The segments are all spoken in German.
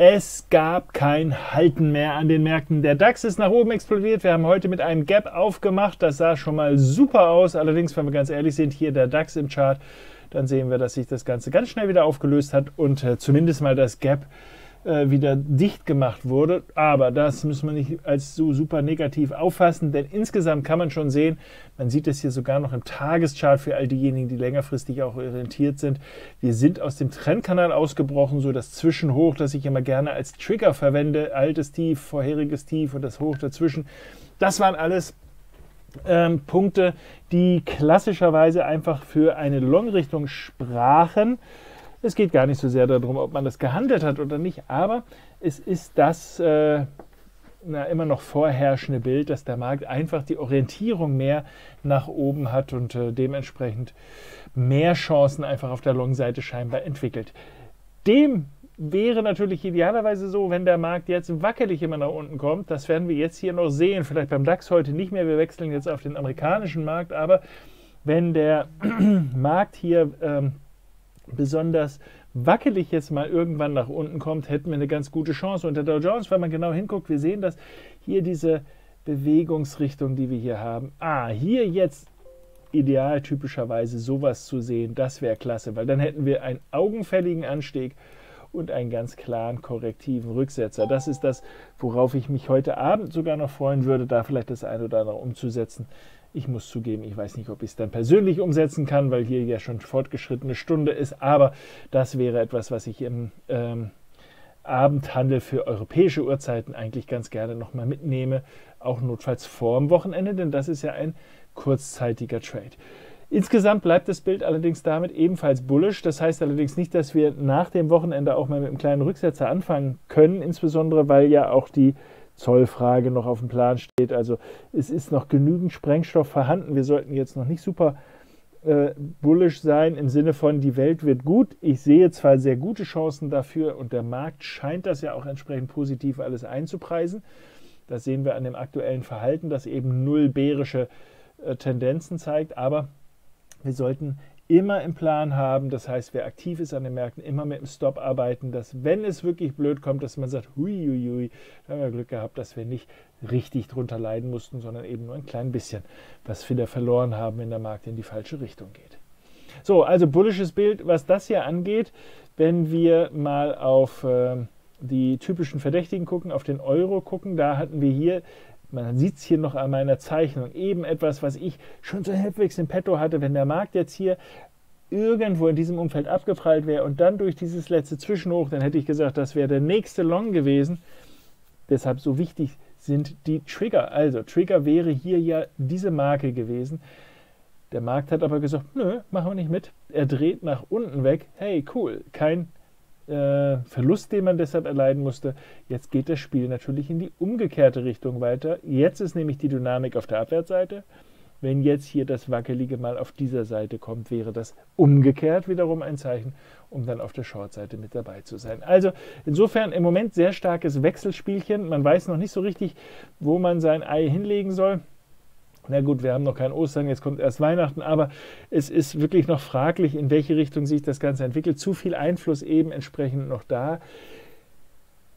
Es gab kein Halten mehr an den Märkten. Der DAX ist nach oben explodiert. Wir haben heute mit einem Gap aufgemacht. Das sah schon mal super aus. Allerdings, wenn wir ganz ehrlich sind, hier der DAX im Chart, dann sehen wir, dass sich das Ganze ganz schnell wieder aufgelöst hat und äh, zumindest mal das Gap äh, wieder dicht gemacht wurde. Aber das müssen wir nicht als so super negativ auffassen, denn insgesamt kann man schon sehen, man sieht es hier sogar noch im Tageschart für all diejenigen, die längerfristig auch orientiert sind. Wir sind aus dem Trendkanal ausgebrochen, so das Zwischenhoch, das ich immer gerne als Trigger verwende, altes Tief, vorheriges Tief und das Hoch dazwischen. Das waren alles ähm, Punkte, die klassischerweise einfach für eine Long-Richtung sprachen. Es geht gar nicht so sehr darum, ob man das gehandelt hat oder nicht, aber es ist das äh, na, immer noch vorherrschende Bild, dass der Markt einfach die Orientierung mehr nach oben hat und äh, dementsprechend mehr Chancen einfach auf der Long-Seite scheinbar entwickelt. Dem wäre natürlich idealerweise so, wenn der Markt jetzt wackelig immer nach unten kommt. Das werden wir jetzt hier noch sehen. Vielleicht beim DAX heute nicht mehr. Wir wechseln jetzt auf den amerikanischen Markt. Aber wenn der Markt hier ähm, besonders wackelig jetzt mal irgendwann nach unten kommt, hätten wir eine ganz gute Chance. Und der Dow Jones, wenn man genau hinguckt, wir sehen, dass hier diese Bewegungsrichtung, die wir hier haben, ah, hier jetzt ideal typischerweise sowas zu sehen, das wäre klasse, weil dann hätten wir einen augenfälligen Anstieg und einen ganz klaren korrektiven Rücksetzer. Das ist das, worauf ich mich heute Abend sogar noch freuen würde, da vielleicht das eine oder andere umzusetzen. Ich muss zugeben, ich weiß nicht, ob ich es dann persönlich umsetzen kann, weil hier ja schon fortgeschrittene Stunde ist, aber das wäre etwas, was ich im ähm, Abendhandel für europäische Uhrzeiten eigentlich ganz gerne nochmal mitnehme, auch notfalls vor dem Wochenende, denn das ist ja ein kurzzeitiger Trade. Insgesamt bleibt das Bild allerdings damit ebenfalls bullish. Das heißt allerdings nicht, dass wir nach dem Wochenende auch mal mit einem kleinen Rücksetzer anfangen können, insbesondere weil ja auch die Zollfrage noch auf dem Plan steht. Also es ist noch genügend Sprengstoff vorhanden. Wir sollten jetzt noch nicht super äh, bullish sein im Sinne von, die Welt wird gut. Ich sehe zwar sehr gute Chancen dafür und der Markt scheint das ja auch entsprechend positiv alles einzupreisen. Das sehen wir an dem aktuellen Verhalten, das eben null bärische äh, Tendenzen zeigt, aber wir sollten immer im Plan haben. Das heißt, wer aktiv ist an den Märkten, immer mit dem Stop arbeiten, dass wenn es wirklich blöd kommt, dass man sagt, hui, hui, hui, da haben wir Glück gehabt, dass wir nicht richtig drunter leiden mussten, sondern eben nur ein klein bisschen was wieder verloren haben, wenn der Markt in die falsche Richtung geht. So, also bullisches Bild, was das hier angeht, wenn wir mal auf äh, die typischen Verdächtigen gucken, auf den Euro gucken, da hatten wir hier man sieht es hier noch an meiner Zeichnung, eben etwas, was ich schon so halbwegs im Petto hatte, wenn der Markt jetzt hier irgendwo in diesem Umfeld abgeprallt wäre und dann durch dieses letzte Zwischenhoch, dann hätte ich gesagt, das wäre der nächste Long gewesen. Deshalb so wichtig sind die Trigger. Also Trigger wäre hier ja diese Marke gewesen. Der Markt hat aber gesagt, nö, machen wir nicht mit. Er dreht nach unten weg. Hey, cool, kein äh, Verlust, den man deshalb erleiden musste. Jetzt geht das Spiel natürlich in die umgekehrte Richtung weiter. Jetzt ist nämlich die Dynamik auf der Abwärtsseite. Wenn jetzt hier das Wackelige mal auf dieser Seite kommt, wäre das umgekehrt wiederum ein Zeichen, um dann auf der Short-Seite mit dabei zu sein. Also insofern im Moment sehr starkes Wechselspielchen. Man weiß noch nicht so richtig, wo man sein Ei hinlegen soll. Na gut, wir haben noch kein Ostern, jetzt kommt erst Weihnachten, aber es ist wirklich noch fraglich, in welche Richtung sich das Ganze entwickelt. Zu viel Einfluss eben entsprechend noch da.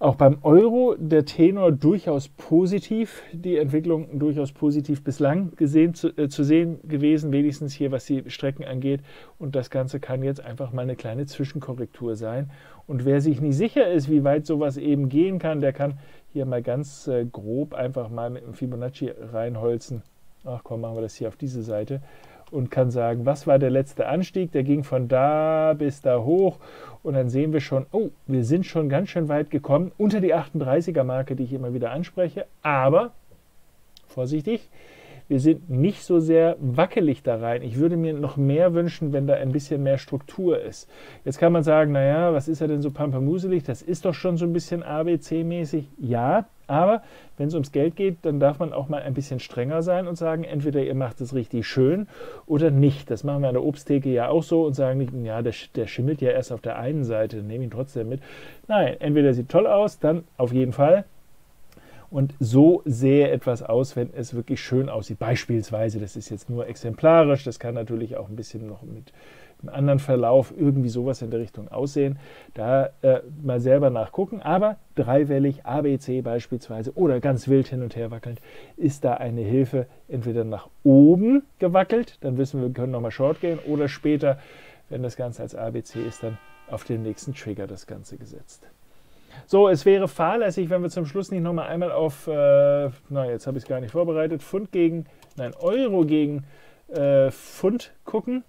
Auch beim Euro der Tenor durchaus positiv, die Entwicklung durchaus positiv bislang gesehen, zu, äh, zu, sehen gewesen, wenigstens hier, was die Strecken angeht. Und das Ganze kann jetzt einfach mal eine kleine Zwischenkorrektur sein. Und wer sich nicht sicher ist, wie weit sowas eben gehen kann, der kann hier mal ganz äh, grob einfach mal mit dem Fibonacci reinholzen ach komm, machen wir das hier auf diese Seite und kann sagen, was war der letzte Anstieg? Der ging von da bis da hoch und dann sehen wir schon, oh, wir sind schon ganz schön weit gekommen, unter die 38er Marke, die ich immer wieder anspreche, aber vorsichtig, wir sind nicht so sehr wackelig da rein. Ich würde mir noch mehr wünschen, wenn da ein bisschen mehr Struktur ist. Jetzt kann man sagen, naja, was ist ja denn so pampermuselig? Das ist doch schon so ein bisschen ABC-mäßig. Ja, aber wenn es ums Geld geht, dann darf man auch mal ein bisschen strenger sein und sagen, entweder ihr macht es richtig schön oder nicht. Das machen wir an der Obsttheke ja auch so und sagen nicht, ja, der, der schimmelt ja erst auf der einen Seite, nehme ihn trotzdem mit. Nein, entweder sieht toll aus, dann auf jeden Fall Und so sähe etwas aus, wenn es wirklich schön aussieht. Beispielsweise, das ist jetzt nur exemplarisch, das kann natürlich auch ein bisschen noch mit einem anderen Verlauf irgendwie sowas in der Richtung aussehen. Da äh, mal selber nachgucken. Aber dreiwellig, ABC beispielsweise oder ganz wild hin und her wackelnd, ist da eine Hilfe entweder nach oben gewackelt, dann wissen wir, wir können nochmal Short gehen, oder später, wenn das Ganze als ABC ist, dann auf den nächsten Trigger das Ganze gesetzt. So, es wäre fahrlässig, wenn wir zum Schluss nicht nochmal einmal auf, äh, na jetzt habe ich es gar nicht vorbereitet, Pfund gegen, nein, Euro gegen äh, Pfund gucken.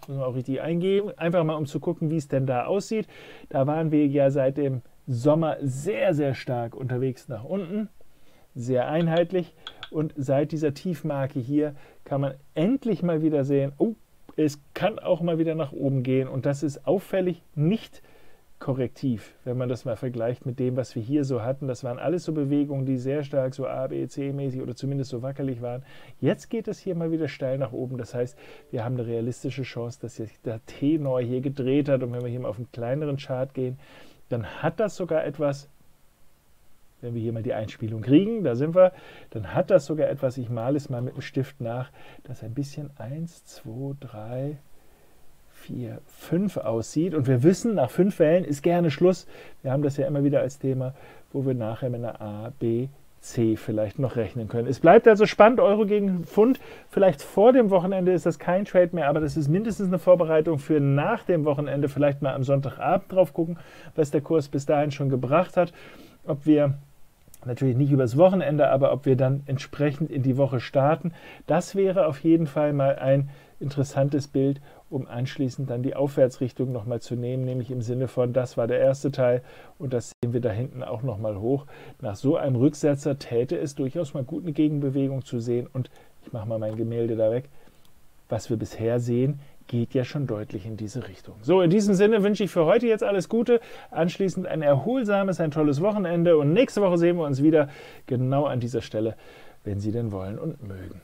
Das müssen wir auch richtig eingeben, einfach mal um zu gucken, wie es denn da aussieht. Da waren wir ja seit dem Sommer sehr, sehr stark unterwegs nach unten, sehr einheitlich. Und seit dieser Tiefmarke hier kann man endlich mal wieder sehen, oh, es kann auch mal wieder nach oben gehen. Und das ist auffällig nicht korrektiv, wenn man das mal vergleicht mit dem, was wir hier so hatten. Das waren alles so Bewegungen, die sehr stark so A, B, C-mäßig oder zumindest so wackelig waren. Jetzt geht es hier mal wieder steil nach oben. Das heißt, wir haben eine realistische Chance, dass sich der Tenor hier gedreht hat. Und wenn wir hier mal auf einen kleineren Chart gehen, dann hat das sogar etwas, wenn wir hier mal die Einspielung kriegen, da sind wir, dann hat das sogar etwas, ich male es mal mit dem Stift nach, das ein bisschen 1, 2, 3, 4, 5 aussieht. Und wir wissen, nach fünf Wellen ist gerne Schluss. Wir haben das ja immer wieder als Thema, wo wir nachher mit einer A, B, C vielleicht noch rechnen können. Es bleibt also spannend, Euro gegen Pfund. Vielleicht vor dem Wochenende ist das kein Trade mehr, aber das ist mindestens eine Vorbereitung für nach dem Wochenende. Vielleicht mal am Sonntagabend drauf gucken, was der Kurs bis dahin schon gebracht hat. Ob wir natürlich nicht übers Wochenende, aber ob wir dann entsprechend in die Woche starten. Das wäre auf jeden Fall mal ein interessantes Bild, um anschließend dann die Aufwärtsrichtung nochmal zu nehmen, nämlich im Sinne von, das war der erste Teil und das sehen wir da hinten auch nochmal hoch. Nach so einem Rücksetzer täte es durchaus mal gut, eine Gegenbewegung zu sehen und ich mache mal mein Gemälde da weg. Was wir bisher sehen, geht ja schon deutlich in diese Richtung. So, in diesem Sinne wünsche ich für heute jetzt alles Gute, anschließend ein erholsames, ein tolles Wochenende und nächste Woche sehen wir uns wieder genau an dieser Stelle, wenn Sie denn wollen und mögen.